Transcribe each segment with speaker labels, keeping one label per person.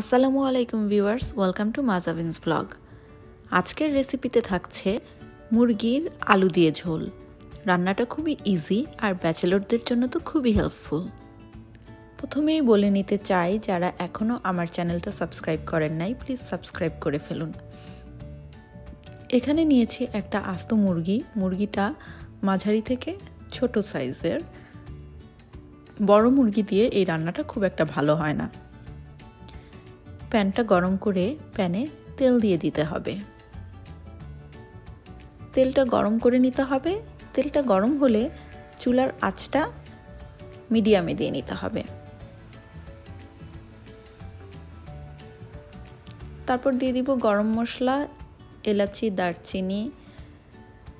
Speaker 1: আসসালামু আলাইকুম viewers, welcome to মাজাভিনস ব্লগ। আজকের রেসিপিতে থাকছে মুরগির আলু দিয়ে ঝোল। রান্নাটা খুবই ইজি আর ব্যাচেলরদের জন্য তো খুবই হেল্পফুল প্রথমেই বলে নিতে চাই, যারা এখনও আমার চ্যানেলটা সাবস্ক্রাইব করেন নাই প্লিজ সাবস্ক্রাইব করে ফেলুন। এখানে নিয়েছি একটা আস্ত মুরগি। মুরগিটা মাঝারি থেকে ছোট সাইজের বড় মুরগি দিয়ে এই রান্নাটা খুব একটা ভালো হয় না। প্যানটা গরম করে প্যানে তেল দিয়ে দিতে হবে। তেলটা গরম করে নিতে হবে। তেলটা গরম হলে চুলার আঁচটা মিডিয়ামে দিয়ে নিতে হবে। তারপর দিয়ে দিব গরম মশলা, এলাচি, দারচিনি,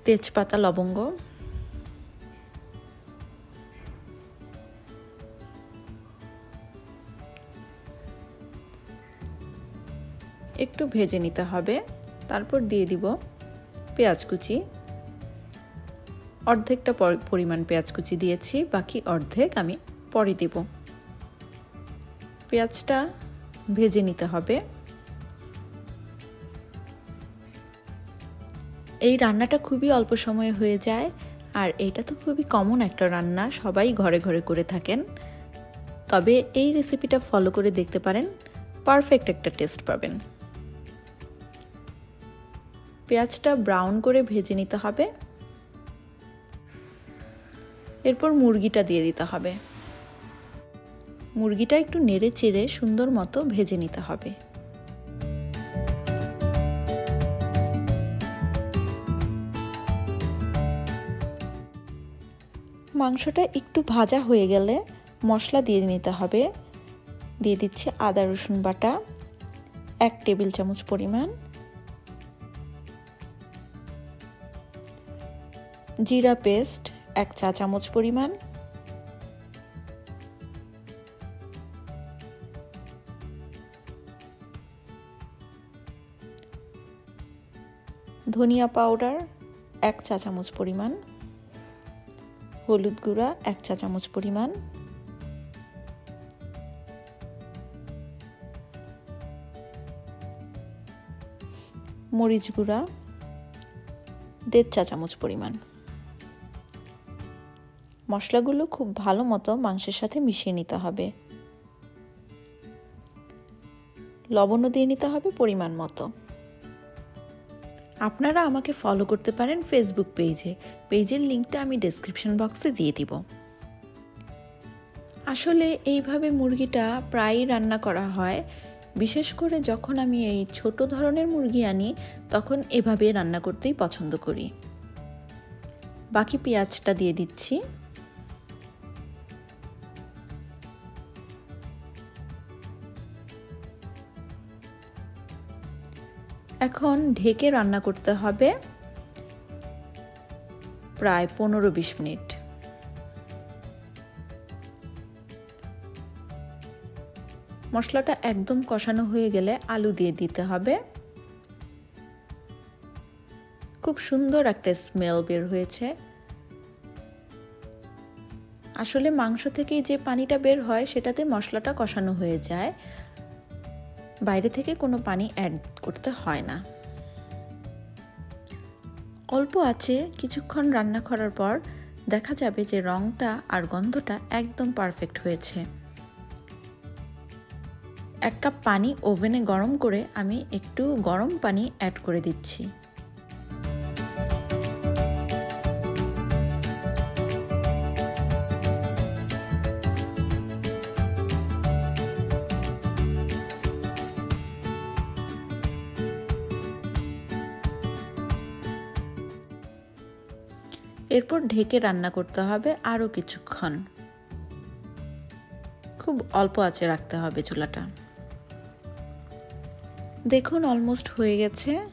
Speaker 1: তেজপাতা, লবঙ্গ। একটু ভেজে নিতে হবে। তারপর দিয়ে দিব পেঁয়াজ কুচি। অর্ধেকটা পরিমাণ পেঁয়াজ কুচি দিয়েছি, বাকি অর্ধেক আমি পরে দিব। পেঁয়াজটা ভেজে নিতে হবে। এই রান্নাটা খুবই অল্প সময়ে হয়ে যায়, আর এটা তো খুবই কমন একটা রান্না, সবাই ঘরে ঘরে করে থাকেন। তবে এই রেসিপিটা ফলো করে দেখতে পারেন পারফেক্ট একটা টেস্ট পাবেন। পেঁয়াজটা ব্রাউন করে ভেজে নিতে হবে। এরপর মুরগিটা দিয়ে দিতে হবে। মুরগিটা একটু নেড়ে চেড়ে সুন্দর মতো ভেজে নিতে হবে। মাংসটা একটু ভাজা হয়ে গেলে মশলা দিয়ে নিতে হবে। দিয়ে দিচ্ছে আদা রসুন বাটা, এক টেবিল চামচ পরিমাণ। জিরা পেস্ট, এক চা চামচ পরিমাণ। ধনিয়া পাউডার, এক চা চামচ পরিমাণ। হলুদ গুঁড়া, এক চা চামচ পরিমাণ। মরিচ গুঁড়া, দেড় চা চামচ পরিমাণ। মশলাগুলো খুব ভালো মতো মাংসের সাথে মিশিয়ে নিতে হবে। লবণও দিয়ে নিতে হবে পরিমাণ মতো। আপনারা আমাকে ফলো করতে পারেন ফেসবুক পেজে পেজের লিঙ্কটা আমি ডেসক্রিপশন বক্সে দিয়ে দিব। আসলে এইভাবে মুরগিটা প্রায়ই রান্না করা হয়। বিশেষ করে যখন আমি এই ছোট ধরনের মুরগি আনি, তখন এভাবে রান্না করতেই পছন্দ করি। বাকি পেঁয়াজটা দিয়ে দিচ্ছি। এখন ঢেকে রান্না করতে হবে প্রায় পনেরো বিশ মিনিট। মশলাটা একদম কষানো হয়ে গেলে আলু দিয়ে দিতে হবে। খুব সুন্দর একটা স্মেল বের হয়েছে। আসলে মাংস থেকে যে পানিটা বের হয়, সেটাতে মশলাটা কষানো হয়ে যায়। বাইরে থেকে কোনো পানি অ্যাড করতে হয় না। অল্প আছে, কিছুক্ষণ রান্না করার পর দেখা যাবে যে রঙটা আর গন্ধটা একদম পারফেক্ট হয়েছে। এক কাপ পানি ওভেনে গরম করে আমি একটু গরম পানি অ্যাড করে দিচ্ছি। এরপর ঢেকে রান্না করতে হবে আরও কিছুক্ষণ। খুব অল্প আঁচে রাখতে হবে চুলাটা। দেখুন অলমোস্ট হয়ে গেছে।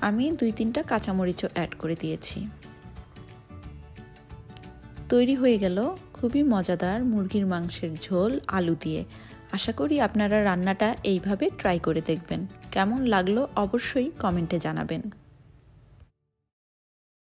Speaker 1: আমি দুই তিনটা কাঁচামরিচও অ্যাড করে দিয়েছি। তৈরি হয়ে গেল খুবই মজাদার মুরগির মাংসের ঝোল আলু দিয়ে। আশা করি আপনারা রান্নাটা এইভাবে ট্রাই করে দেখবেন। কেমন লাগল অবশ্যই কমেন্টে জানাবেন।